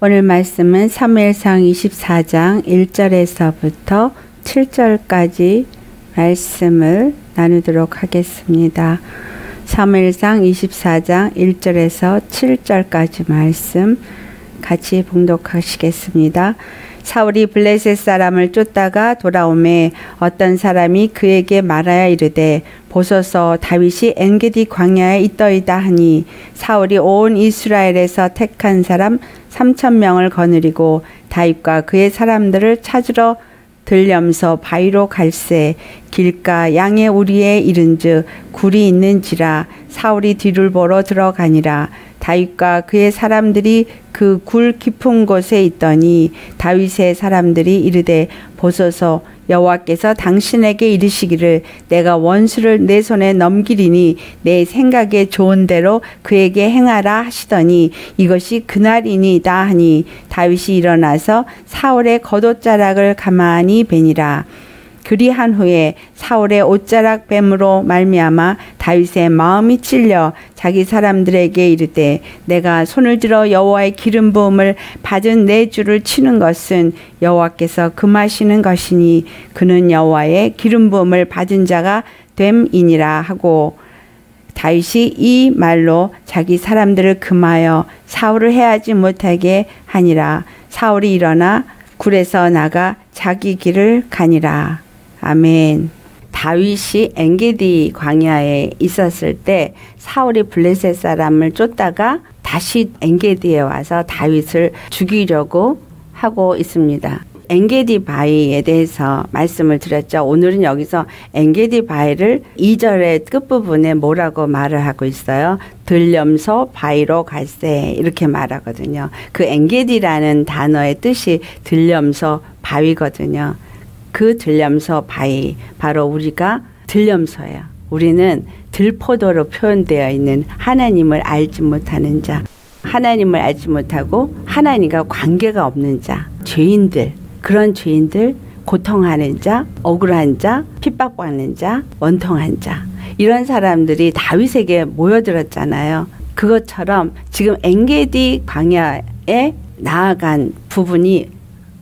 오늘 말씀은 사무엘상 24장 1절에서부터 7절까지 말씀을 나누도록 하겠습니다. 사무엘상 24장 1절에서 7절까지 말씀 같이 봉독하시겠습니다. 사울이 블레셋 사람을 쫓다가 돌아오매 어떤 사람이 그에게 말하여 이르되 보소서 다윗이 엔게디 광야에 있더이다 하니 사울이 온 이스라엘에서 택한 사람 3천 명을 거느리고 다윗과 그의 사람들을 찾으러 들렴서 바위로 갈새 길가 양의 우리에 이른즉 굴이 있는지라 사울이 뒤를 보러 들어가니라 다윗과 그의 사람들이 그 굴 깊은 곳에 있더니 다윗의 사람들이 이르되 보소서 여호와께서 당신에게 이르시기를 내가 원수를 내 손에 넘기리니 내 생각에 좋은 대로 그에게 행하라 하시더니 이것이 그날이니이다 하니 다윗이 일어나서 사울의 겉옷자락을 가만히 베니라 그리한 후에 사울의 옷자락 뱀으로 말미암아 다윗의 마음이 찔려 자기 사람들에게 이르되 내가 손을 들어 여호와의 기름 부음을 받은 내 주를 치는 것은 여호와께서 금하시는 것이니 그는 여호와의 기름 부음을 받은 자가 됨이니라 하고 다윗이 이 말로 자기 사람들을 금하여 사울을 해하지 못하게 하니라 사울이 일어나 굴에서 나가 자기 길을 가니라. 아멘. 다윗이 엔게디 광야에 있었을 때 사울이 블레셋 사람을 쫓다가 다시 엔게디에 와서 다윗을 죽이려고 하고 있습니다. 엔게디 바위에 대해서 말씀을 드렸죠. 오늘은 여기서 엔게디 바위를 2절의 끝부분에 뭐라고 말을 하고 있어요. 들염소 바위로 갈세 이렇게 말하거든요. 그 엔게디라는 단어의 뜻이 들염소 바위거든요. 그 들염소 바위 바로 우리가 들염소예요. 우리는 들포도로 표현되어 있는 하나님을 알지 못하는 자, 하나님을 알지 못하고 하나님과 관계가 없는 자, 죄인들, 그런 죄인들, 고통하는 자, 억울한 자, 핍박받는 자, 원통한 자, 이런 사람들이 다윗에게 모여들었잖아요. 그것처럼 지금 엔게디 광야에 나아간 부분이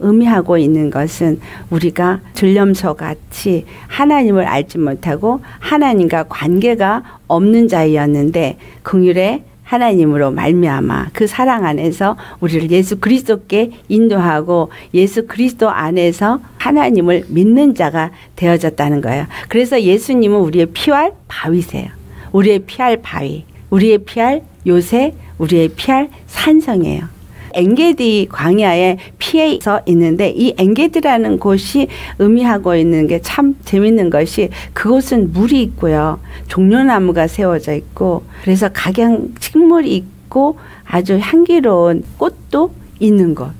의미하고 있는 것은 우리가 들염소 같이 하나님을 알지 못하고 하나님과 관계가 없는 자였는데 긍휼의 하나님으로 말미암아 그 사랑 안에서 우리를 예수 그리스도께 인도하고 예수 그리스도 안에서 하나님을 믿는 자가 되어졌다는 거예요. 그래서 예수님은 우리의 피할 바위세요. 우리의 피할 바위, 우리의 피할 요새, 우리의 피할 산성이에요. 엔게디 광야에 피해서 있는데 이 엔게디라는 곳이 의미하고 있는 게 참 재밌는 것이 그곳은 물이 있고요. 종려나무가 세워져 있고 그래서 각양 식물이 있고 아주 향기로운 꽃도 있는 곳.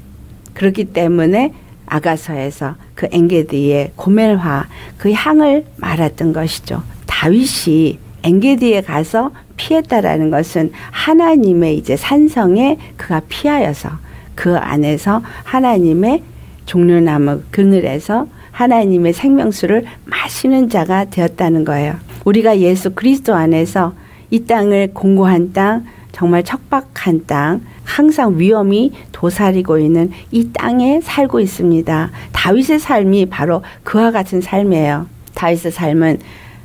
그렇기 때문에 아가서에서 그 엔게디의 고멜화 그 향을 말했던 것이죠. 다윗이 엔게디에 가서 피했다라는 것은 하나님의 이제 산성에 그가 피하여서 그 안에서 하나님의 종려나무 그늘에서 하나님의 생명수를 마시는 자가 되었다는 거예요. 우리가 예수 그리스도 안에서 이 땅을 공고한 땅, 정말 척박한 땅, 항상 위험이 도사리고 있는 이 땅에 살고 있습니다. 다윗의 삶이 바로 그와 같은 삶이에요. 다윗의 삶은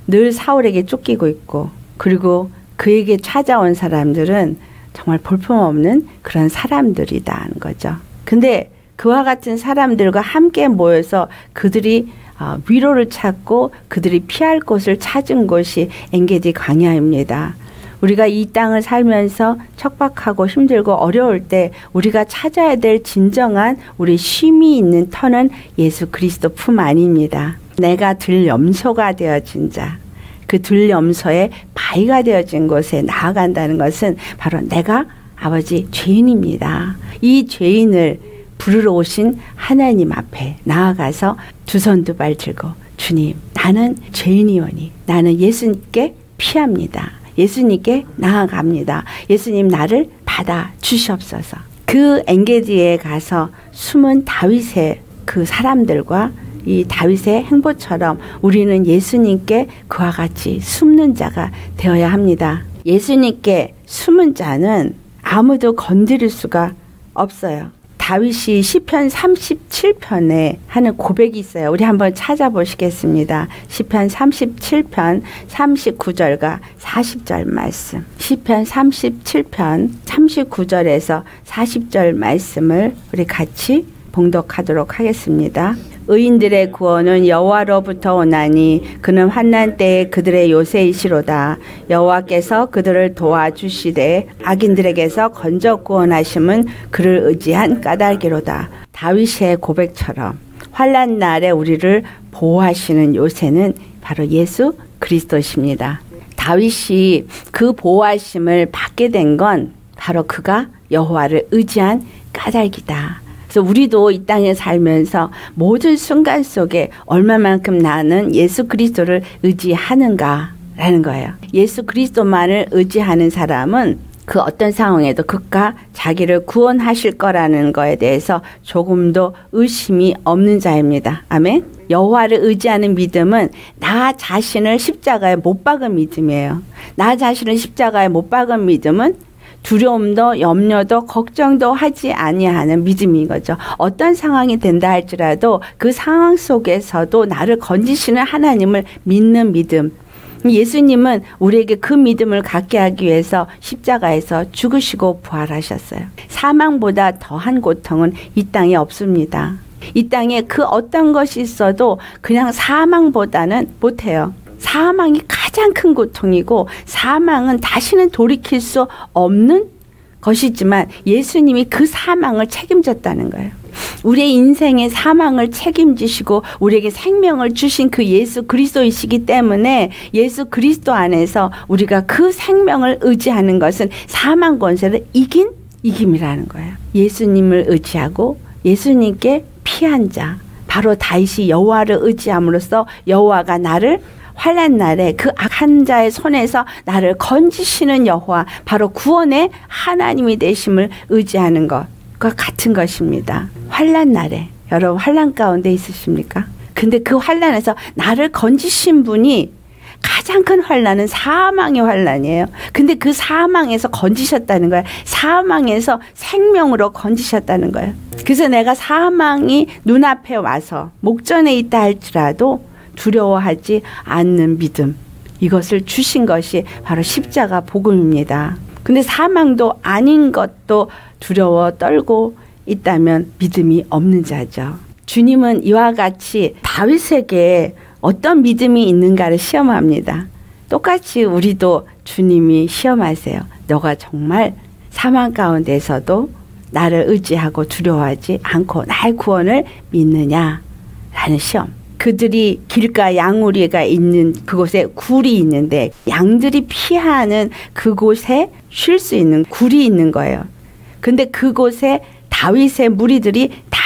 늘 사울에게 쫓기고 있고 그리고 그에게 찾아온 사람들은 정말 볼품없는 그런 사람들이다는 거죠. 근데 그와 같은 사람들과 함께 모여서 그들이 어, 위로를 찾고 그들이 피할 곳을 찾은 곳이 엔게디 광야입니다. 우리가 이 땅을 살면서 척박하고 힘들고 어려울 때 우리가 찾아야 될 진정한 우리 쉼이 있는 터는 예수 그리스도 품 아닙니다. 내가 들 염소가 되어진 자. 그 들염소에 바위가 되어진 곳에 나아간다는 것은 바로 내가 아버지 죄인입니다. 이 죄인을 부르러 오신 하나님 앞에 나아가서 두 손 두 발 들고 주님 나는 죄인이오니 나는 예수님께 피합니다. 예수님께 나아갑니다. 예수님 나를 받아 주시옵소서. 그 엔게디에 가서 숨은 다윗의 그 사람들과 이 다윗의 행보처럼 우리는 예수님께 그와 같이 숨는 자가 되어야 합니다. 예수님께 숨은 자는 아무도 건드릴 수가 없어요. 다윗이 시편 37편에 하는 고백이 있어요. 우리 한번 찾아보시겠습니다. 시편 37편 39절과 40절 말씀. 시편 37편 39절에서 40절 말씀을 우리 같이 봉독하도록 하겠습니다. 의인들의 구원은 여호와로부터 오나니 그는 환난 때에 그들의 요새이시로다 여호와께서 그들을 도와주시되 악인들에게서 건져 구원하심은 그를 의지한 까닭이로다 다윗의 고백처럼 환난 날에 우리를 보호하시는 요새는 바로 예수 그리스도십니다. 다윗이 그 보호하심을 받게 된 건 바로 그가 여호와를 의지한 까닭이다. 그래서 우리도 이 땅에 살면서 모든 순간 속에 얼마만큼 나는 예수 그리스도를 의지하는가라는 거예요. 예수 그리스도만을 의지하는 사람은 그 어떤 상황에도 그가 자기를 구원하실 거라는 거에 대해서 조금도 의심이 없는 자입니다. 아멘. 여호와를 의지하는 믿음은 나 자신을 십자가에 못 박은 믿음이에요. 나 자신을 십자가에 못 박은 믿음은 두려움도 염려도 걱정도 하지 아니하는 믿음인 거죠. 어떤 상황이 된다 할지라도 그 상황 속에서도 나를 건지시는 하나님을 믿는 믿음. 예수님은 우리에게 그 믿음을 갖게 하기 위해서 십자가에서 죽으시고 부활하셨어요. 사망보다 더한 고통은 이 땅에 없습니다. 이 땅에 그 어떤 것이 있어도 그냥 사망보다는 못해요. 사망이 가장 큰 고통이고 사망은 다시는 돌이킬 수 없는 것이지만 예수님이 그 사망을 책임졌다는 거예요. 우리의 인생의 사망을 책임지시고 우리에게 생명을 주신 그 예수 그리스도이시기 때문에 예수 그리스도 안에서 우리가 그 생명을 의지하는 것은 사망 권세를 이긴 이김이라는 거예요. 예수님을 의지하고 예수님께 피한 자 바로 다윗이 여호와를 의지함으로써 여호와가 나를 환란 날에 그 악한 자의 손에서 나를 건지시는 여호와 바로 구원의 하나님이 되심을 의지하는 것과 같은 것입니다. 환란 날에 여러분 환란 가운데 있으십니까? 근데 그 환란에서 나를 건지신 분이 가장 큰 환란은 사망의 환란이에요. 근데 그 사망에서 건지셨다는 거예요. 사망에서 생명으로 건지셨다는 거예요. 그래서 내가 사망이 눈앞에 와서 목전에 있다 할지라도 두려워하지 않는 믿음. 이것을 주신 것이 바로 십자가 복음입니다. 근데 사망도 아닌 것도 두려워 떨고 있다면 믿음이 없는 자죠. 주님은 이와 같이 다윗에게 어떤 믿음이 있는가를 시험합니다. 똑같이 우리도 주님이 시험하세요. 너가 정말 사망 가운데서도 나를 의지하고 두려워하지 않고 나의 구원을 믿느냐? 라는 시험. 그들이 길가 양우리가 있는 그곳에 굴이 있는데 양들이 피하는 그곳에 쉴 수 있는 굴이 있는 거예요. 근데 그곳에 다윗의 무리들이 다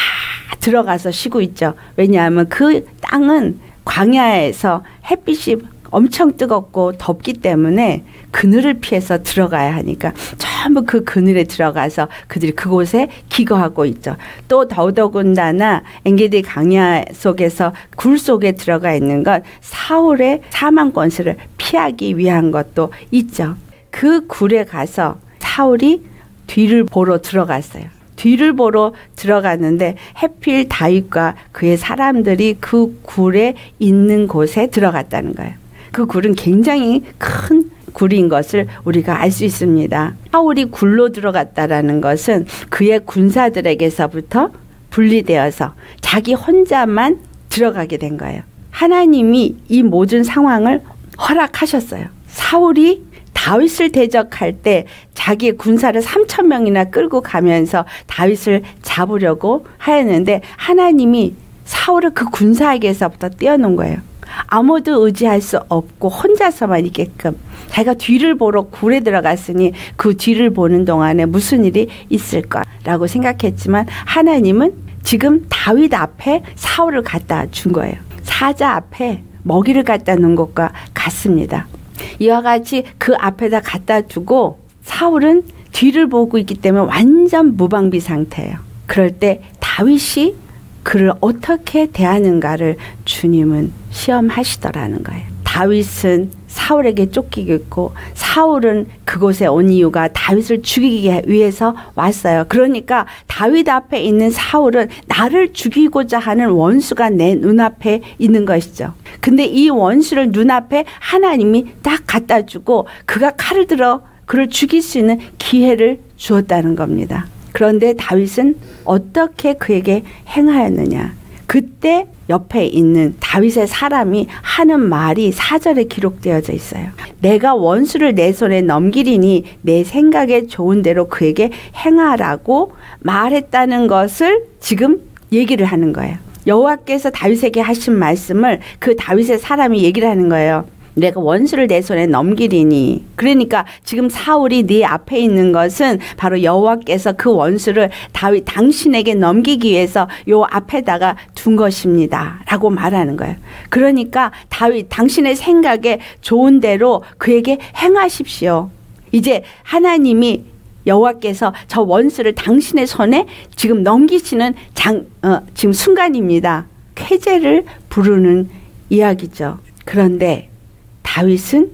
들어가서 쉬고 있죠. 왜냐하면 그 땅은 광야에서 햇빛이 엄청 뜨겁고 덥기 때문에 그늘을 피해서 들어가야 하니까 전부 그 그늘에 들어가서 그들이 그곳에 기거하고 있죠. 또 더더군다나 엔게디 강야 속에서 굴 속에 들어가 있는 것 사울의 사망 권세를 피하기 위한 것도 있죠. 그 굴에 가서 사울이 뒤를 보러 들어갔어요. 뒤를 보러 들어갔는데 해필 다윗과 그의 사람들이 그 굴에 있는 곳에 들어갔다는 거예요. 그 굴은 굉장히 큰 굴인 것을 우리가 알 수 있습니다. 사울이 굴로 들어갔다라는 것은 그의 군사들에게서부터 분리되어서 자기 혼자만 들어가게 된 거예요. 하나님이 이 모든 상황을 허락하셨어요. 사울이 다윗을 대적할 때 자기의 군사를 3천 명이나 끌고 가면서 다윗을 잡으려고 하였는데 하나님이 사울을 그 군사에게서부터 떼어놓은 거예요. 아무도 의지할 수 없고 혼자서만 있게끔 자기가 뒤를 보러 굴에 들어갔으니 그 뒤를 보는 동안에 무슨 일이 있을까라고 생각했지만 하나님은 지금 다윗 앞에 사울을 갖다 준 거예요. 사자 앞에 먹이를 갖다 놓은 것과 같습니다. 이와 같이 그 앞에다 갖다 두고 사울은 뒤를 보고 있기 때문에 완전 무방비 상태예요. 그럴 때 다윗이 그를 어떻게 대하는가를 주님은 시험하시더라는 거예요. 다윗은 사울에게 쫓기겠고 사울은 그곳에 온 이유가 다윗을 죽이기 위해서 왔어요. 그러니까 다윗 앞에 있는 사울은 나를 죽이고자 하는 원수가 내 눈앞에 있는 것이죠. 근데 이 원수를 눈앞에 하나님이 딱 갖다 주고 그가 칼을 들어 그를 죽일 수 있는 기회를 주었다는 겁니다. 그런데 다윗은 어떻게 그에게 행하였느냐? 그때 옆에 있는 다윗의 사람이 하는 말이 사절에 기록되어져 있어요. 내가 원수를 내 손에 넘기리니 내 생각에 좋은 대로 그에게 행하라고 말했다는 것을 지금 얘기를 하는 거예요. 여호와께서 다윗에게 하신 말씀을 그 다윗의 사람이 얘기를 하는 거예요. 내가 원수를 내 손에 넘기리니 그러니까 지금 사울이 네 앞에 있는 것은 바로 여호와께서 그 원수를 다윗 당신에게 넘기기 위해서 요 앞에다가 둔 것입니다라고 말하는 거예요. 그러니까 다윗 당신의 생각에 좋은 대로 그에게 행하십시오. 이제 하나님이 여호와께서 저 원수를 당신의 손에 지금 넘기시는 장 어, 지금 순간입니다. 쾌제를 부르는 이야기죠. 그런데 다윗은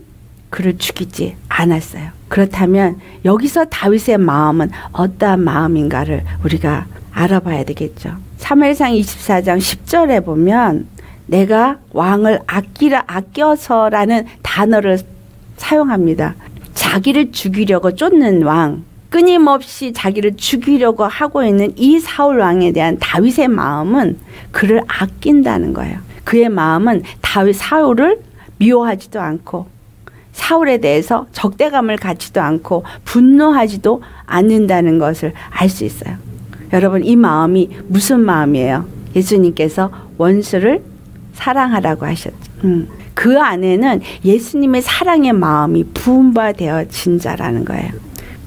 그를 죽이지 않았어요. 그렇다면 여기서 다윗의 마음은 어떠한 마음인가를 우리가 알아봐야 되겠죠. 3회상 24장 10절에 보면 내가 왕을 아끼라 아껴서라는 단어를 사용합니다. 자기를 죽이려고 쫓는 왕, 끊임없이 자기를 죽이려고 하고 있는 이 사울 왕에 대한 다윗의 마음은 그를 아낀다는 거예요. 그의 마음은 다윗 사울을 미워하지도 않고 사울에 대해서 적대감을 갖지도 않고 분노하지도 않는다는 것을 알 수 있어요. 여러분 이 마음이 무슨 마음이에요? 예수님께서 원수를 사랑하라고 하셨죠. 음. 그 안에는 예수님의 사랑의 마음이 부음바되어진 자라는 거예요.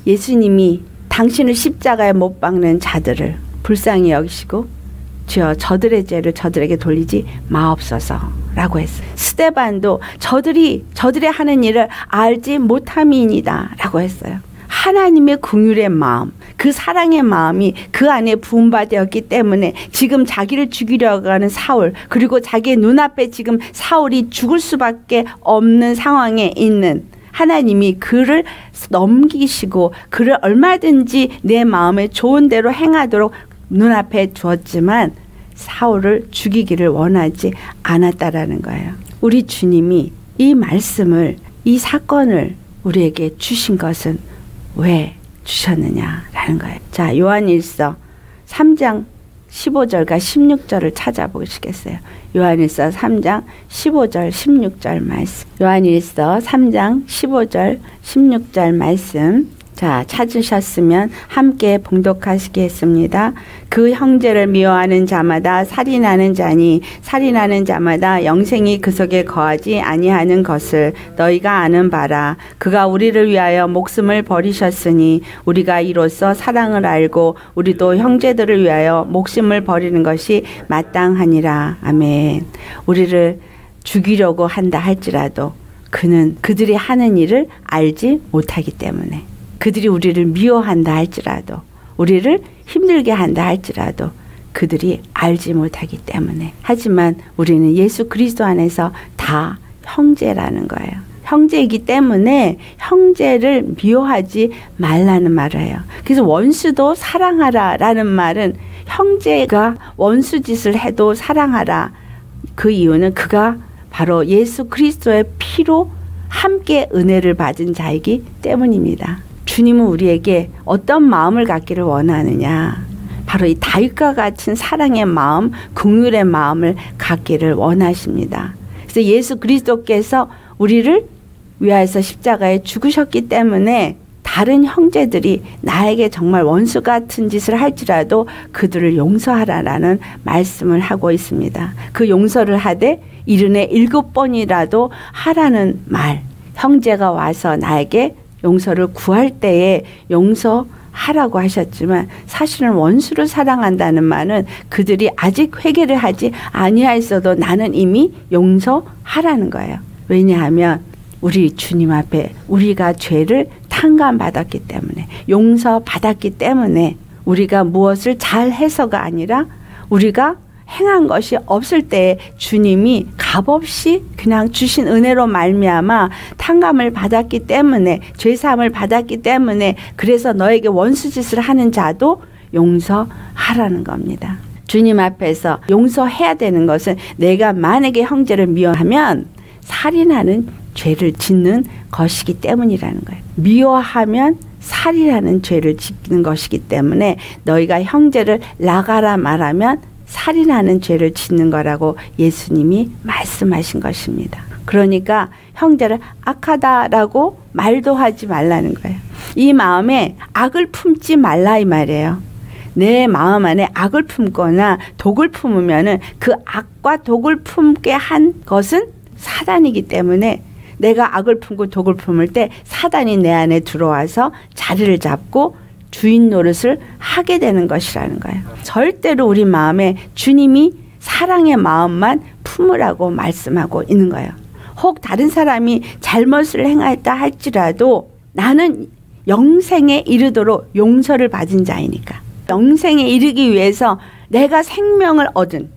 예수님이 당신을 십자가에 못 박는 자들을 불쌍히 여기시고 주여 저들의 죄를 저들에게 돌리지 마옵소서라고 했어요. 스테반도 저들이 저들의 하는 일을 알지 못함이니다라고 했어요. 하나님의 궁율의 마음, 그 사랑의 마음이 그 안에 부음받았기 때문에 지금 자기를 죽이려고 하는 사울, 그리고 자기의 눈앞에 지금 사울이 죽을 수밖에 없는 상황에 있는 하나님이 그를 넘기시고 그를 얼마든지 내 마음에 좋은 대로 행하도록 눈앞에 두었지만 사울을 죽이기를 원하지 않았다라는 거예요. 우리 주님이 이 말씀을 이 사건을 우리에게 주신 것은 왜 주셨느냐라는 거예요. 자, 요한일서 3장 15절과 16절을 찾아보시겠어요. 요한일서 3장 15절 16절 말씀. 요한일서 3장 15절 16절 말씀. 자, 찾으셨으면 함께 봉독하시겠습니다. 그 형제를 미워하는 자마다 살인하는 자니 살인하는 자마다 영생이 그 속에 거하지 아니하는 것을 너희가 아는 바라. 그가 우리를 위하여 목숨을 버리셨으니 우리가 이로써 사랑을 알고 우리도 형제들을 위하여 목숨을 버리는 것이 마땅하니라. 아멘. 우리를 죽이려고 한다 할지라도 그는 그들이 하는 일을 알지 못하기 때문에 그들이 우리를 미워한다 할지라도 우리를 힘들게 한다 할지라도 그들이 알지 못하기 때문에 하지만 우리는 예수 그리스도 안에서 다 형제라는 거예요. 형제이기 때문에 형제를 미워하지 말라는 말을 해요. 그래서 원수도 사랑하라라는 말은 형제가 원수 짓을 해도 사랑하라. 그 이유는 그가 바로 예수 그리스도의 피로 함께 은혜를 받은 자이기 때문입니다. 주님은 우리에게 어떤 마음을 갖기를 원하느냐. 바로 이 다윗과 같은 사랑의 마음, 긍휼의 마음을 갖기를 원하십니다. 그래서 예수 그리스도께서 우리를 위하여서 십자가에 죽으셨기 때문에 다른 형제들이 나에게 정말 원수 같은 짓을 할지라도 그들을 용서하라라는 말씀을 하고 있습니다. 그 용서를 하되 이른에 일곱 번이라도 하라는 말. 형제가 와서 나에게 용서를 구할 때에 용서 하라고 하셨지만 사실은 원수를 사랑한다는 말은 그들이 아직 회개를 하지 아니하였어도 나는 이미 용서하라는 거예요. 왜냐하면 우리 주님 앞에 우리가 죄를 탕감받았기 때문에 용서받았기 때문에 우리가 무엇을 잘 해서가 아니라 우리가 행한 것이 없을 때 주님이 값없이 그냥 주신 은혜로 말미암아 탕감을 받았기 때문에 죄 사함을 받았기 때문에 그래서 너에게 원수 짓을 하는 자도 용서하라는 겁니다. 주님 앞에서 용서해야 되는 것은 내가 만약에 형제를 미워하면 살인하는 죄를 짓는 것이기 때문이라는 거예요. 미워하면 살이라는 죄를 짓는 것이기 때문에 너희가 형제를 나가라 말하면 살인하는 죄를 짓는 거라고 예수님이 말씀하신 것입니다. 그러니까 형제를 악하다라고 말도 하지 말라는 거예요. 이 마음에 악을 품지 말라 이 말이에요. 내 마음 안에 악을 품거나 독을 품으면은 그 악과 독을 품게 한 것은 사단이기 때문에 내가 악을 품고 독을 품을 때 사단이 내 안에 들어와서 자리를 잡고 주인 노릇을 하게 되는 것이라는 거예요. 절대로 우리 마음에 주님이 사랑의 마음만 품으라고 말씀하고 있는 거예요. 혹 다른 사람이 잘못을 행했다 할지라도 나는 영생에 이르도록 용서를 받은 자이니까. 영생에 이르기 위해서 내가 생명을 얻은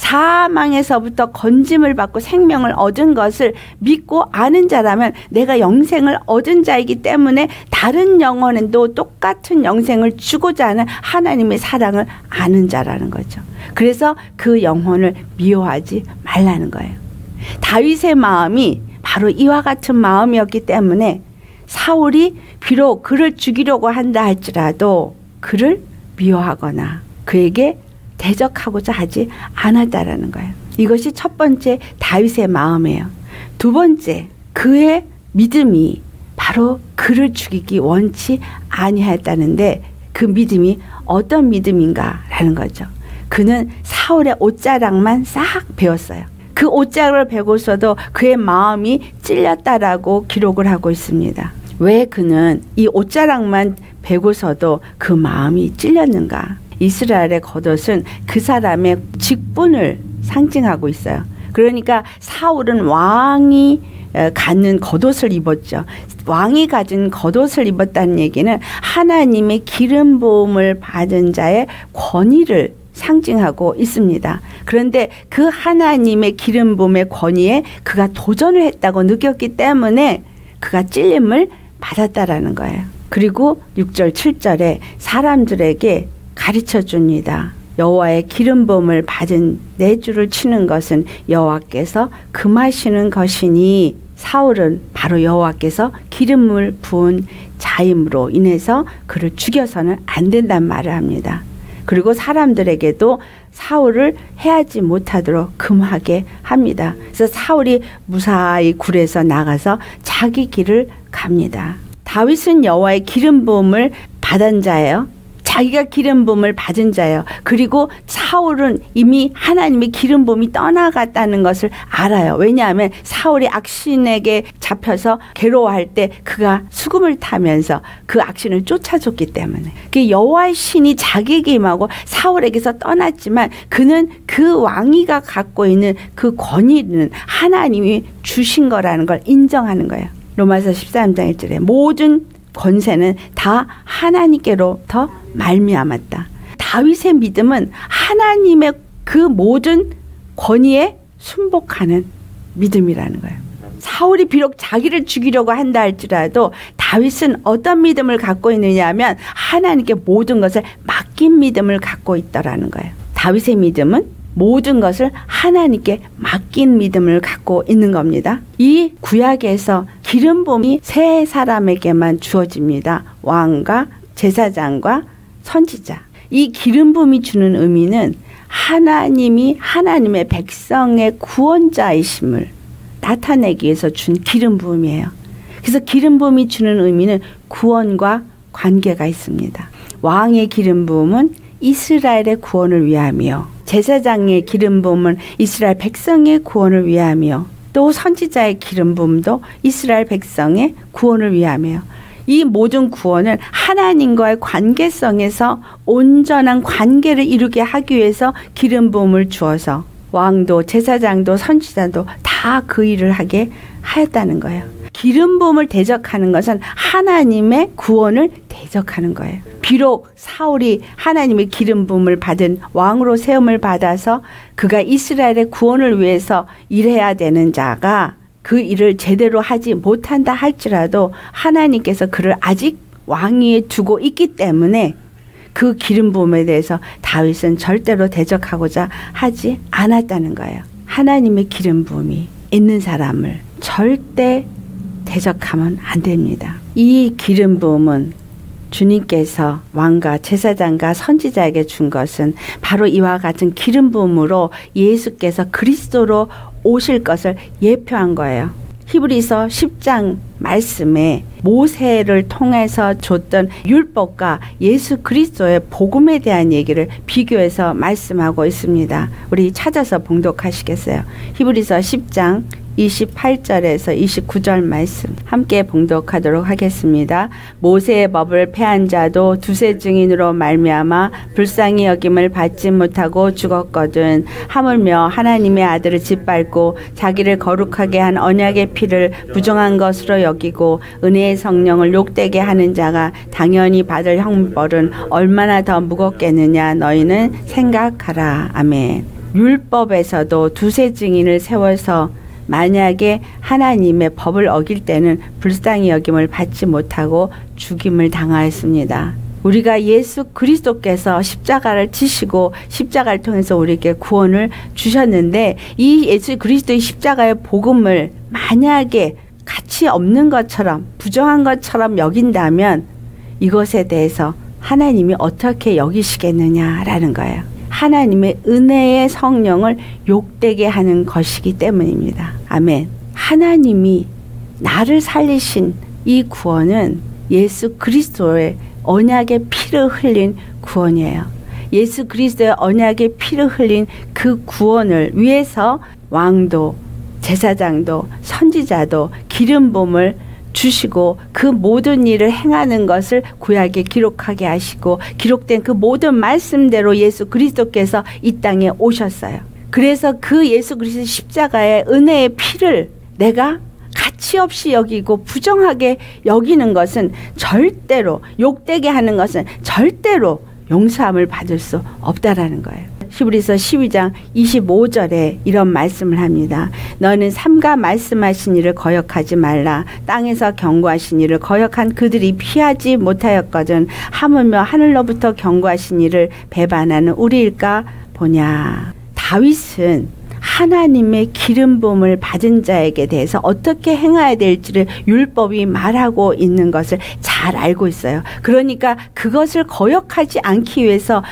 사망에서부터 건짐을 받고 생명을 얻은 것을 믿고 아는 자라면 내가 영생을 얻은 자이기 때문에 다른 영혼에도 똑같은 영생을 주고자 하는 하나님의 사랑을 아는 자라는 거죠. 그래서 그 영혼을 미워하지 말라는 거예요. 다윗의 마음이 바로 이와 같은 마음이었기 때문에 사울이 비록 그를 죽이려고 한다 할지라도 그를 미워하거나 그에게 대적하고자 하지 않았다라는 거예요. 이것이 첫 번째 다윗의 마음이에요. 두 번째 그의 믿음이 바로 그를 죽이기 원치 아니하였다는데 그 믿음이 어떤 믿음인가라는 거죠. 그는 사울의 옷자락만 싹 배웠어요. 그 옷자락을 배고서도 그의 마음이 찔렸다라고 기록을 하고 있습니다. 왜 그는 이 옷자락만 배고서도 그 마음이 찔렸는가? 이스라엘의 겉옷은 그 사람의 직분을 상징하고 있어요. 그러니까 사울은 왕이 갖는 겉옷을 입었죠. 왕이 가진 겉옷을 입었다는 얘기는 하나님의 기름 부음을 받은 자의 권위를 상징하고 있습니다. 그런데 그 하나님의 기름 부음의 권위에 그가 도전을 했다고 느꼈기 때문에 그가 찔림을 받았다라는 거예요. 그리고 6절 7절에 사람들에게 가르쳐 줍니다. 여호와의 기름 부음을 받은 내 주를 치는 것은 여호와께서 금하시는 것이니 사울은 바로 여호와께서 기름을 부은 자임으로 인해서 그를 죽여서는 안 된단 말을 합니다. 그리고 사람들에게도 사울을 해하지 못하도록 금하게 합니다. 그래서 사울이 무사히 굴에서 나가서 자기 길을 갑니다. 다윗은 여호와의 기름 부음을 받은 자예요. 자기가 기름 부음을 받은 자예요. 그리고 사울은 이미 하나님의 기름 부음이 떠나갔다는 것을 알아요. 왜냐하면 사울이 악신에게 잡혀서 괴로워할 때 그가 수금을 타면서 그 악신을 쫓아줬기 때문에 그 여호와의 신이 자기에게 임하고 사울에게서 떠났지만 그는 그 왕위가 갖고 있는 그 권위는 하나님이 주신 거라는 걸 인정하는 거예요. 로마서 13장 1절에 모든 권세는 다 하나님께로부터 말미암았다. 다윗의 믿음은 하나님의 그 모든 권위에 순복하는 믿음이라는 거예요. 사울이 비록 자기를 죽이려고 한다 할지라도 다윗은 어떤 믿음을 갖고 있느냐 하면 하나님께 모든 것을 맡긴 믿음을 갖고 있다라는 거예요. 다윗의 믿음은 모든 것을 하나님께 맡긴 믿음을 갖고 있는 겁니다. 이 구약에서 기름 부음이 세 사람에게만 주어집니다. 왕과 제사장과 선지자. 이 기름 부음이 주는 의미는 하나님이 하나님의 백성의 구원자이심을 나타내기 위해서 준 기름 부음이에요. 그래서 기름 부음이 주는 의미는 구원과 관계가 있습니다. 왕의 기름 부음은 이스라엘의 구원을 위함이요. 제사장의 기름 부음은 이스라엘 백성의 구원을 위함이요. 또 선지자의 기름 부음도 이스라엘 백성의 구원을 위함이요. 이 모든 구원은 하나님과의 관계성에서 온전한 관계를 이루게 하기 위해서 기름 부음을 주어서 왕도 제사장도 선지자도 다 그 일을 하게 하였다는 거예요. 기름 부음을 대적하는 것은 하나님의 구원을 대적하는 거예요. 비록 사울이 하나님의 기름 부음을 받은 왕으로 세움을 받아서 그가 이스라엘의 구원을 위해서 일해야 되는 자가 그 일을 제대로 하지 못한다 할지라도 하나님께서 그를 아직 왕위에 두고 있기 때문에 그 기름 부음에 대해서 다윗은 절대로 대적하고자 하지 않았다는 거예요. 하나님의 기름 부음이 있는 사람을 절대 대적하면 안 됩니다. 이 기름 부음은 주님께서 왕과 제사장과 선지자에게 준 것은 바로 이와 같은 기름 부음으로 예수께서 그리스도로 오실 것을 예표한 거예요. 히브리서 10장 말씀에 모세를 통해서 줬던 율법과 예수 그리스도의 복음에 대한 얘기를 비교해서 말씀하고 있습니다. 우리 찾아서 봉독하시겠어요? 히브리서 10장 28절에서 29절 말씀 함께 봉독하도록 하겠습니다. 모세의 법을 폐한 자도 두세 증인으로 말미암아 불쌍히 여김을 받지 못하고 죽었거든 하물며 하나님의 아들을 짓밟고 자기를 거룩하게 한 언약의 피를 부정한 것으로 여기고 은혜의 성령을 욕되게 하는 자가 당연히 받을 형벌은 얼마나 더 무겁겠느냐 너희는 생각하라 아멘. 율법에서도 두세 증인을 세워서 만약에 하나님의 법을 어길 때는 불쌍히 여김을 받지 못하고 죽임을 당하였습니다. 우리가 예수 그리스도께서 십자가를 지시고 십자가를 통해서 우리에게 구원을 주셨는데 이 예수 그리스도의 십자가의 복음을 만약에 가치 없는 것처럼 부정한 것처럼 여긴다면 이것에 대해서 하나님이 어떻게 여기시겠느냐라는 거예요. 하나님의 은혜의 성령을 욕되게 하는 것이기 때문입니다. 아멘. 하나님이 나를 살리신 이 구원은 예수 그리스도의 언약의 피를 흘린 구원이에요. 예수 그리스도의 언약의 피를 흘린 그 구원을 위해서 왕도 제사장도 선지자도 기름 봄을 주시고 그 모든 일을 행하는 것을 구약에 기록하게 하시고 기록된 그 모든 말씀대로 예수 그리스도께서 이 땅에 오셨어요. 그래서 그 예수 그리스도 십자가의 은혜의 피를 내가 가치 없이 여기고 부정하게 여기는 것은 절대로 욕되게 하는 것은 절대로 용서함을 받을 수 없다라는 거예요. 히브리서 12장 25절에 이런 말씀을 합니다. 너는 삼가 말씀하신 이를 거역하지 말라. 땅에서 경고하신 이를 거역한 그들이 피하지 못하였거든. 하물며 하늘로부터 경고하신 이를 배반하는 우리일까 보냐. 다윗은 하나님의 기름 부음을 받은 자에게 대해서 어떻게 행해야 될지를 율법이 말하고 있는 것을 잘 알고 있어요. 그러니까 그것을 거역하지 않기 위해서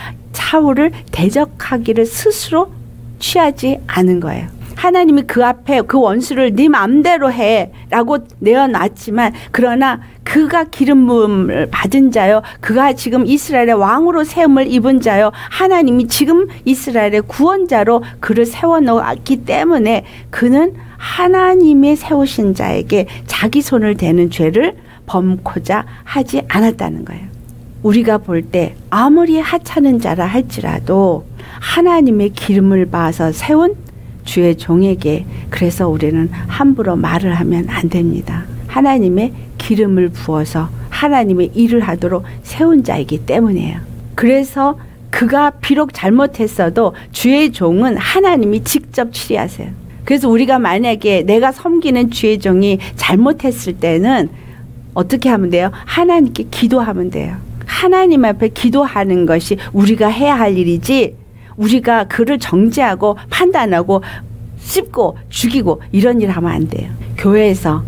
사울을 대적하기를 스스로 취하지 않은 거예요. 하나님이 그 앞에 그 원수를 네 맘대로 해라고 내어놨지만 그러나 그가 기름 부음을 받은 자요 그가 지금 이스라엘의 왕으로 세움을 입은 자요 하나님이 지금 이스라엘의 구원자로 그를 세워 놓았기 때문에 그는 하나님의 세우신 자에게 자기 손을 대는 죄를 범고자 하지 않았다는 거예요. 우리가 볼 때 아무리 하찮은 자라 할지라도 하나님의 기름을 봐서 세운 주의 종에게 그래서 우리는 함부로 말을 하면 안 됩니다. 하나님의 기름을 부어서 하나님의 일을 하도록 세운 자이기 때문이에요. 그래서 그가 비록 잘못했어도 주의 종은 하나님이 직접 치리하세요. 그래서 우리가 만약에 내가 섬기는 주의 종이 잘못했을 때는 어떻게 하면 돼요? 하나님께 기도하면 돼요. 하나님 앞에 기도하는 것이 우리가 해야 할 일이지 우리가 그를 정죄하고 판단하고 씹고 죽이고 이런 일 하면 안 돼요. 교회에서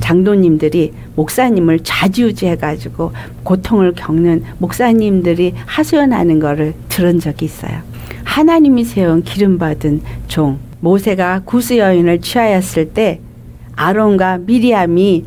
장로님들이 목사님을 좌지우지 해 가지고 고통을 겪는 목사님들이 하소연하는 거를 들은 적이 있어요. 하나님이 세운 기름 받은 종 모세가 구스 여인을 취하였을 때 아론과 미리암이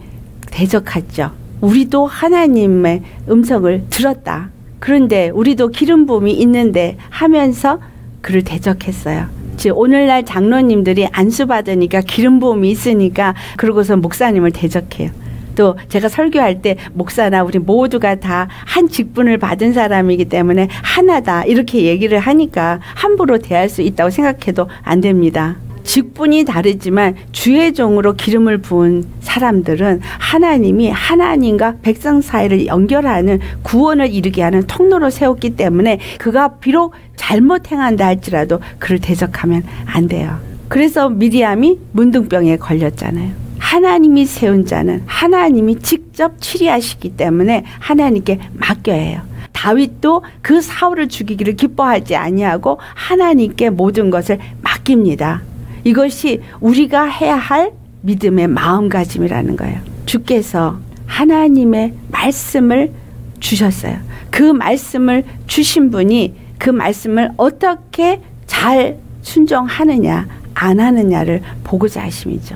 대적했죠. 우리도 하나님의 음성을 들었다. 그런데 우리도 기름 부음이 있는데 하면서 그를 대적했어요. 즉 오늘날 장로님들이 안수 받으니까 기름 부음이 있으니까 그러고서 목사님을 대적해요. 또 제가 설교할 때 목사나 우리 모두가 다 한 직분을 받은 사람이기 때문에 하나다 이렇게 얘기를 하니까 함부로 대할 수 있다고 생각해도 안 됩니다. 직분이 다르지만 주의 종으로 기름을 부은 사람들은 하나님이 하나님과 백성 사이를 연결하는 구원을 이루게 하는 통로로 세웠기 때문에 그가 비록 잘못 행한다 할지라도 그를 대적하면 안 돼요. 그래서 미리암이 문둥병에 걸렸잖아요. 하나님이 세운 자는 하나님이 직접 치리하시기 때문에 하나님께 맡겨야 해요. 다윗도 그 사울을 죽이기를 기뻐하지 아니하고 하나님께 모든 것을 맡깁니다. 이것이 우리가 해야 할 믿음의 마음가짐이라는 거예요. 주께서 하나님의 말씀을 주셨어요. 그 말씀을 주신 분이 그 말씀을 어떻게 잘 순종하느냐 안 하느냐를 보고자 하심이죠.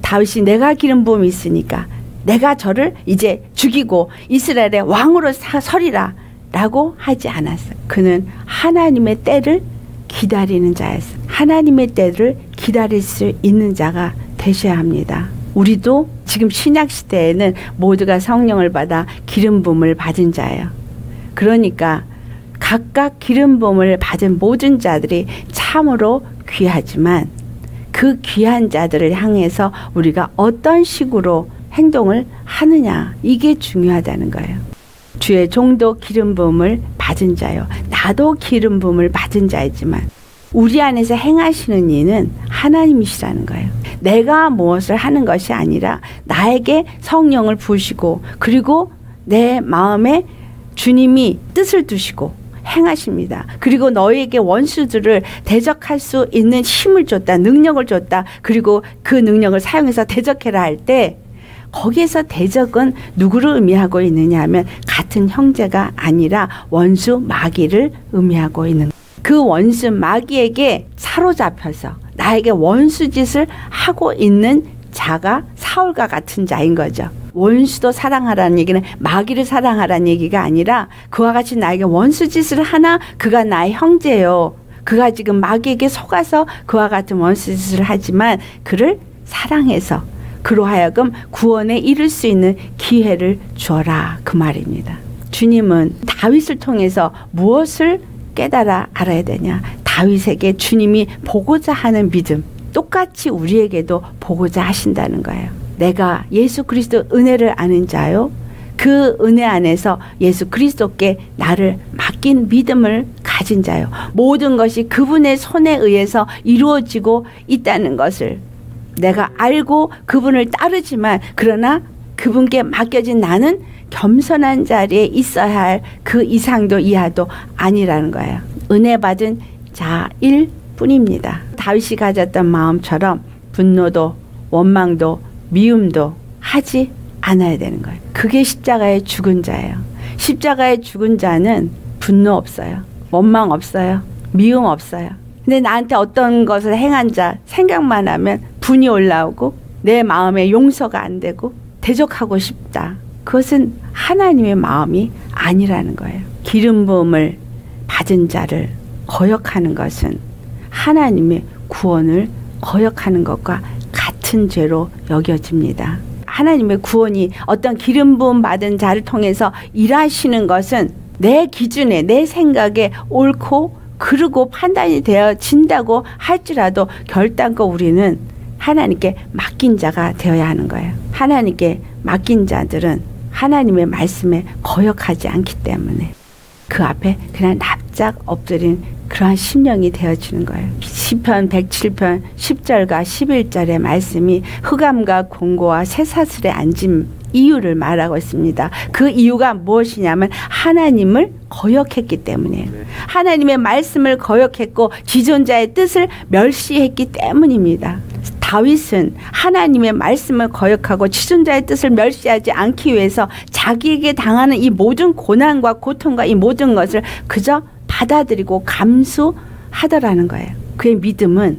다윗이 내가 기름 부음이 있으니까 내가 저를 이제 죽이고 이스라엘의 왕으로 서리라 라고 하지 않았어요. 그는 하나님의 때를 기다리는 자였어요. 하나님의 때를 기다릴 수 있는 자가 되셔야 합니다. 우리도 지금 신약 시대에는 모두가 성령을 받아 기름 부음을 받은 자예요. 그러니까 각각 기름 부음을 받은 모든 자들이 참으로 귀하지만 그 귀한 자들을 향해서 우리가 어떤 식으로 행동을 하느냐 이게 중요하다는 거예요. 주의 종도 기름 부음을 받은 자요. 나도 기름 부음을 받은 자이지만 우리 안에서 행하시는 이는 하나님이시라는 거예요. 내가 무엇을 하는 것이 아니라 나에게 성령을 부으시고 그리고 내 마음에 주님이 뜻을 두시고 행하십니다. 그리고 너에게 원수들을 대적할 수 있는 힘을 줬다, 능력을 줬다. 그리고 그 능력을 사용해서 대적해라 할 때 거기에서 대적은 누구를 의미하고 있느냐 하면 같은 형제가 아니라 원수 마귀를 의미하고 있는 그 원수 마귀에게 사로잡혀서 나에게 원수 짓을 하고 있는 자가 사울과 같은 자인 거죠. 원수도 사랑하라는 얘기는 마귀를 사랑하라는 얘기가 아니라 그와 같이 나에게 원수 짓을 하나 그가 나의 형제요. 그가 지금 마귀에게 속아서 그와 같은 원수 짓을 하지만 그를 사랑해서 그로 하여금 구원에 이를 수 있는 기회를 주어라 그 말입니다. 주님은 다윗을 통해서 무엇을 깨달아 알아야 되냐? 다윗에게 주님이 보고자 하는 믿음 똑같이 우리에게도 보고자 하신다는 거예요. 내가 예수 그리스도 은혜를 아는 자요. 그 은혜 안에서 예수 그리스도께 나를 맡긴 믿음을 가진 자요. 모든 것이 그분의 손에 의해서 이루어지고 있다는 것을 내가 알고 그분을 따르지만 그러나 그분께 맡겨진 나는 겸손한 자리에 있어야 할 그 이상도 이하도 아니라는 거예요. 은혜 받은 자일 뿐입니다. 다윗이 가졌던 마음처럼 분노도 원망도 미움도 하지 않아야 되는 거예요. 그게 십자가의 죽은 자예요. 십자가의 죽은 자는 분노 없어요. 원망 없어요. 미움 없어요. 근데 나한테 어떤 것을 행한 자 생각만 하면 분이 올라오고 내 마음에 용서가 안 되고 대적하고 싶다. 그것은 하나님의 마음이 아니라는 거예요. 기름 부음을 받은 자를 거역하는 것은 하나님의 구원을 거역하는 것과 같은 죄로 여겨집니다. 하나님의 구원이 어떤 기름 부음 받은 자를 통해서 일하시는 것은 내 기준에 내 생각에 옳고 그르고 판단이 되어진다고 할지라도 결단코 우리는 하나님께 맡긴 자가 되어야 하는 거예요. 하나님께 맡긴 자들은 하나님의 말씀에 거역하지 않기 때문에 그 앞에 그냥 납 작 엎드린 그러한 심령이 되어지는 거예요. 시편 107편 10절과 11절의 말씀이 흑암과 공고와 쇠사슬에 앉은 이유를 말하고 있습니다. 그 이유가 무엇이냐면 하나님을 거역했기 때문이에요. 하나님의 말씀을 거역했고 지존자의 뜻을 멸시했기 때문입니다. 다윗은 하나님의 말씀을 거역하고 지존자의 뜻을 멸시하지 않기 위해서 자기에게 당하는 이 모든 고난과 고통과 이 모든 것을 그저 받아들이고 감수하더라는 거예요. 그의 믿음은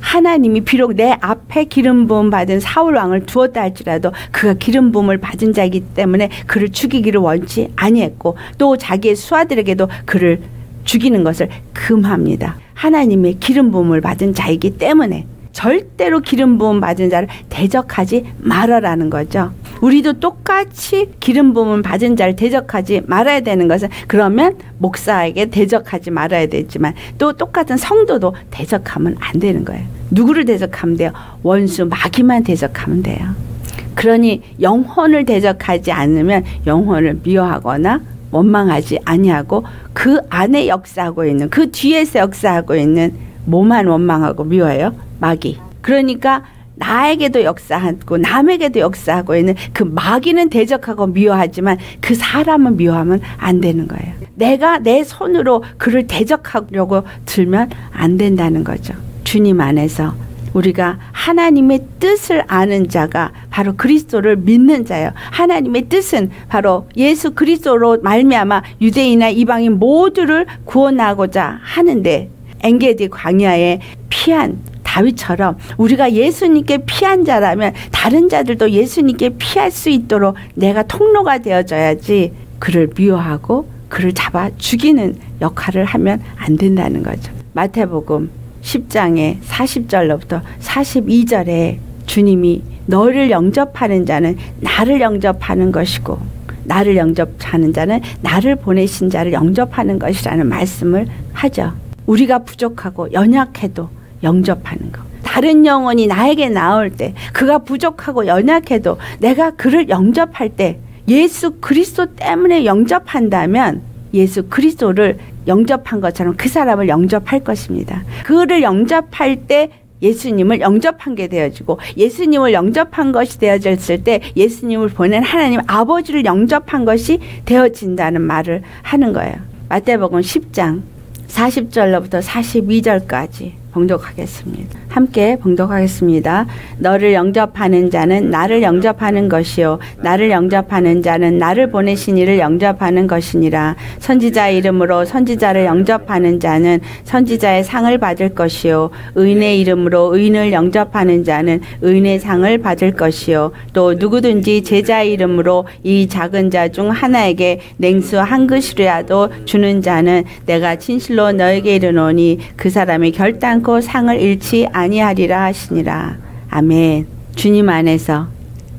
하나님이 비록 내 앞에 기름 부음 받은 사울 왕을 두었다 할지라도 그가 기름 부음을 받은 자이기 때문에 그를 죽이기를 원치 아니했고 또 자기의 수하들에게도 그를 죽이는 것을 금합니다. 하나님의 기름 부음을 받은 자이기 때문에 절대로 기름 부음 받은 자를 대적하지 말아라는 거죠. 우리도 똑같이 기름 부음을 받은 자를 대적하지 말아야 되는 것은 그러면 목사에게 대적하지 말아야 되지만 또 똑같은 성도도 대적하면 안 되는 거예요. 누구를 대적하면 돼요? 원수 마귀만 대적하면 돼요. 그러니 영혼을 대적하지 않으면 영혼을 미워하거나 원망하지 아니하고 그 안에 역사하고 있는 그 뒤에서 역사하고 있는 뭐만 원망하고 미워해요? 마귀. 그러니까 나에게도 역사하고 남에게도 역사하고 있는 그 마귀는 대적하고 미워하지만 그 사람은 미워하면 안 되는 거예요. 내가 내 손으로 그를 대적하려고 들면 안 된다는 거죠. 주님 안에서 우리가 하나님의 뜻을 아는 자가 바로 그리스도를 믿는 자예요. 하나님의 뜻은 바로 예수 그리스도로 말미암아 유대인이나 이방인 모두를 구원하고자 하는데 엔게디 광야에 피한 다윗처럼 우리가 예수님께 피한 자라면 다른 자들도 예수님께 피할 수 있도록 내가 통로가 되어져야지 그를 미워하고 그를 잡아 죽이는 역할을 하면 안 된다는 거죠. 마태복음 10장의 40절로부터 42절에 주님이 너를 영접하는 자는 나를 영접하는 것이고 나를 영접하는 자는 나를 보내신 자를 영접하는 것이라는 말씀을 하죠. 우리가 부족하고 연약해도 영접하는 거. 다른 영혼이 나에게 나올 때 그가 부족하고 연약해도 내가 그를 영접할 때 예수 그리스도 때문에 영접한다면 예수 그리스도를 영접한 것처럼 그 사람을 영접할 것입니다. 그를 영접할 때 예수님을 영접한 게 되어지고 예수님을 영접한 것이 되어졌을 때 예수님을 보낸 하나님 아버지를 영접한 것이 되어진다는 말을 하는 거예요. 마태복음 10장 40절로부터 42절까지 봉독하겠습니다. 함께 봉독하겠습니다. 너를 영접하는 자는 나를 영접하는 것이요 나를 영접하는 자는 나를 보내신 이를 영접하는 것이니라 선지자 이름으로 선지자를 영접하는 자는 선지자의 상을 받을 것이요 의인의 이름으로 의인을 영접하는 자는 의인의 상을 받을 것이요 또 누구든지 제자 이름으로 이 작은 자 중 하나에게 냉수 한 그릇이라도 주는 자는 내가 진실로 너에게 이르노니 그 사람이 결단 코 상을 잃지 아니하리라 하시니라. 아멘. 주님 안에서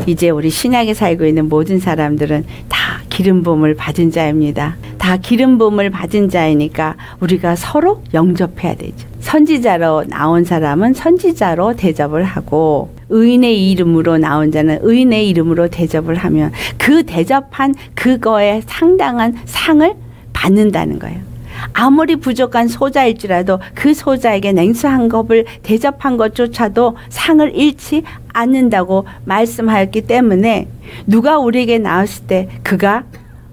이제 우리 신약에 살고 있는 모든 사람들은 다 기름 부음을 받은 자입니다. 다 기름 부음을 받은 자이니까 우리가 서로 영접해야 되죠. 선지자로 나온 사람은 선지자로 대접을 하고 의인의 이름으로 나온 자는 의인의 이름으로 대접을 하면 그 대접한 그거에 상당한 상을 받는다는 거예요. 아무리 부족한 소자일지라도 그 소자에게 냉수 한 컵을 대접한 것조차도 상을 잃지 않는다고 말씀하였기 때문에 누가 우리에게 나왔을 때 그가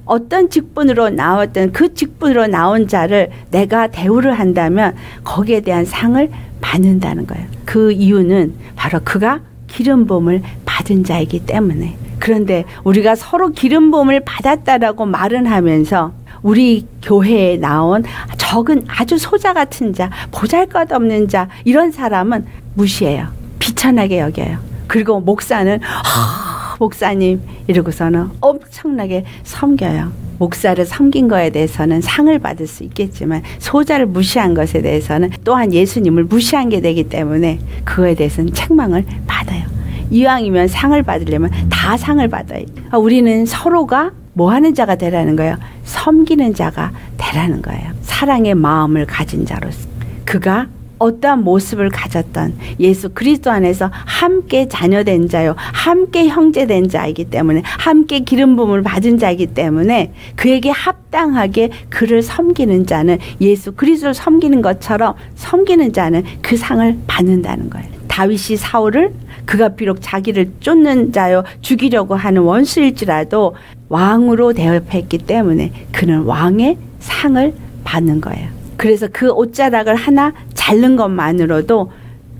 어떤 직분으로 나왔던 그 직분으로 나온 자를 내가 대우를 한다면 거기에 대한 상을 받는다는 거예요. 그 이유는 바로 그가 기름 부음을 받은 자이기 때문에. 그런데 우리가 서로 기름 부음을 받았다라고 말은 하면서 우리 교회에 나온 적은 아주 소자 같은 자, 보잘 것 없는 자, 이런 사람은 무시해요. 비천하게 여겨요. 그리고 목사는, 아, 목사님, 이러고서는 엄청나게 섬겨요. 목사를 섬긴 거에 대해서는 상을 받을 수 있겠지만 소자를 무시한 것에 대해서는 또한 예수님을 무시한 게 되기 때문에 그거에 대해서는 책망을 받아요. 이왕이면 상을 받으려면 다 상을 받아요. 우리는 서로가 뭐 하는 자가 되라는 거예요? 섬기는 자가 되라는 거예요. 사랑의 마음을 가진 자로서. 그가 어떠한 모습을 가졌던 예수 그리스도 안에서 함께 자녀된 자요, 함께 형제된 자이기 때문에, 함께 기름 부음을 받은 자이기 때문에 그에게 합당하게 그를 섬기는 자는 예수 그리스도를 섬기는 것처럼 섬기는 자는 그 상을 받는다는 거예요. 다윗이 사울을 그가 비록 자기를 쫓는 자요 죽이려고 하는 원수일지라도 왕으로 대접했기 때문에 그는 왕의 상을 받는 거예요. 그래서 그 옷자락을 하나 자른 것만으로도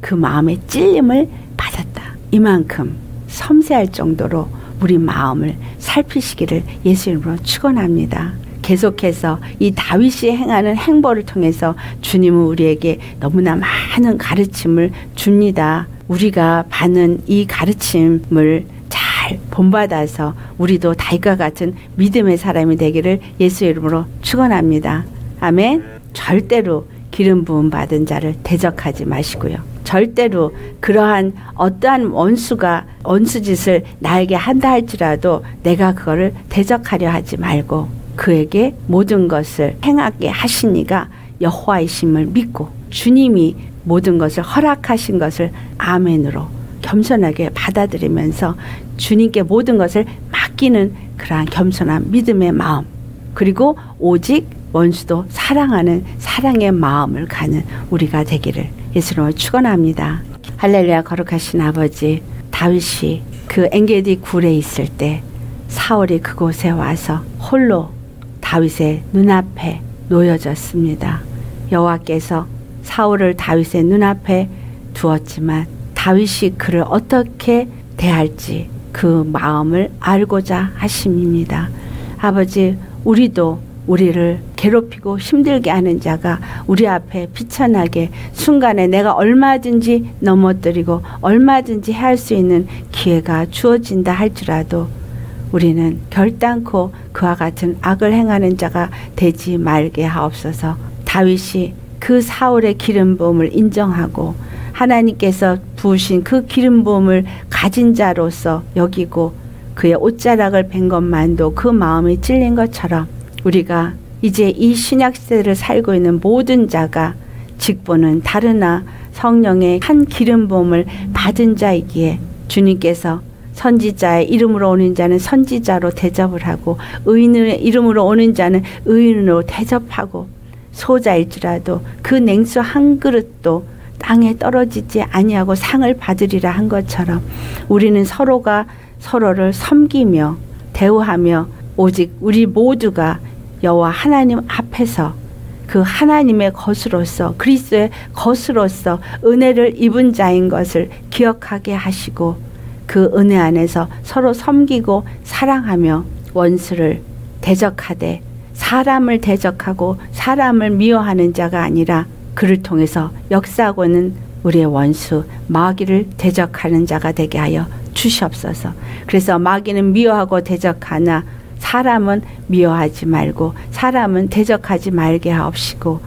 그 마음의 찔림을 받았다. 이만큼 섬세할 정도로 우리 마음을 살피시기를 예수 이름으로 축원합니다. 계속해서 이 다윗이 행하는 행보를 통해서 주님은 우리에게 너무나 많은 가르침을 줍니다. 우리가 받는 이 가르침을 잘 본받아서 우리도 다윗과 같은 믿음의 사람이 되기를 예수 이름으로 축원합니다. 아멘. 절대로 기름 부음 받은 자를 대적하지 마시고요. 절대로 그러한 어떠한 원수가 원수짓을 나에게 한다 할지라도 내가 그거를 대적하려 하지 말고 그에게 모든 것을 행하게 하시니가 여호와의 심을 믿고 주님이 모든 것을 허락하신 것을 아멘으로 겸손하게 받아들이면서 주님께 모든 것을 맡기는 그러한 겸손한 믿음의 마음 그리고 오직 원수도 사랑하는 사랑의 마음을 가는 우리가 되기를 예수님을 축원합니다. 할렐루야 거룩하신 아버지 다윗이 그 엔게디 굴에 있을 때 사울이 그곳에 와서 홀로 다윗의 눈앞에 놓여졌습니다. 여호와께서 사울을 다윗의 눈앞에 두었지만 다윗이 그를 어떻게 대할지 그 마음을 알고자 하심입니다. 아버지, 우리도 우리를 괴롭히고 힘들게 하는 자가 우리 앞에 비천하게 순간에 내가 얼마든지 넘어뜨리고 얼마든지 할 수 있는 기회가 주어진다 할지라도 우리는 결단코 그와 같은 악을 행하는 자가 되지 말게 하옵소서. 다윗이 그 사울의 기름 부음을 인정하고 하나님께서 부으신 그 기름 부음을 가진 자로서 여기고 그의 옷자락을 벤 것만도 그 마음이 찔린 것처럼 우리가 이제 이 신약 시대를 살고 있는 모든 자가 직분은 다르나 성령의 한 기름 부음을 받은 자이기에 주님께서 선지자의 이름으로 오는 자는 선지자로 대접을 하고 의인의 이름으로 오는 자는 의인으로 대접하고 소자일지라도 그 냉수 한 그릇도 땅에 떨어지지 아니하고 상을 받으리라 한 것처럼 우리는 서로가 서로를 섬기며 대우하며 오직 우리 모두가 여호와 하나님 앞에서 그 하나님의 것으로서 그리스도의 것으로서 은혜를 입은 자인 것을 기억하게 하시고 그 은혜 안에서 서로 섬기고 사랑하며 원수를 대적하되 사람을 대적하고 사람을 미워하는 자가 아니라 그를 통해서 역사하고는 우리의 원수 마귀를 대적하는 자가 되게 하여 주시옵소서. 그래서 마귀는 미워하고 대적하나 사람은 미워하지 말고 사람은 대적하지 말게 하옵시고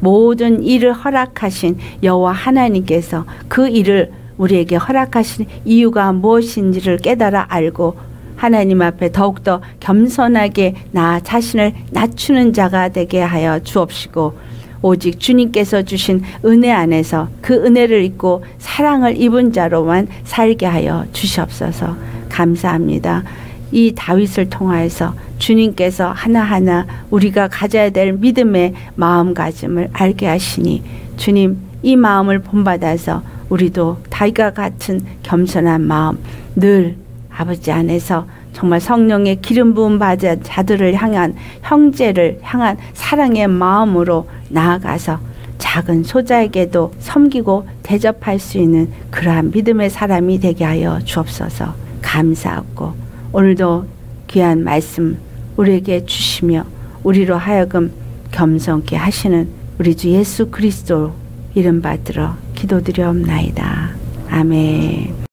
모든 일을 허락하신 여호와 하나님께서 그 일을 우리에게 허락하신 이유가 무엇인지를 깨달아 알고 하나님 앞에 더욱더 겸손하게 나 자신을 낮추는 자가 되게 하여 주옵시고 오직 주님께서 주신 은혜 안에서 그 은혜를 입고 사랑을 입은 자로만 살게 하여 주시옵소서 감사합니다. 이 다윗을 통하여서 주님께서 하나하나 우리가 가져야 될 믿음의 마음가짐을 알게 하시니 주님 이 마음을 본받아서 우리도 다윗과 같은 겸손한 마음 늘 아버지 안에서 정말 성령의 기름 부음 받은 자들을 향한 형제를 향한 사랑의 마음으로 나아가서 작은 소자에게도 섬기고 대접할 수 있는 그러한 믿음의 사람이 되게 하여 주옵소서. 감사하고 오늘도 귀한 말씀 우리에게 주시며 우리로 하여금 겸손케 하시는 우리 주 예수 그리스도 이름 받들어 기도드려옵나이다. 아멘.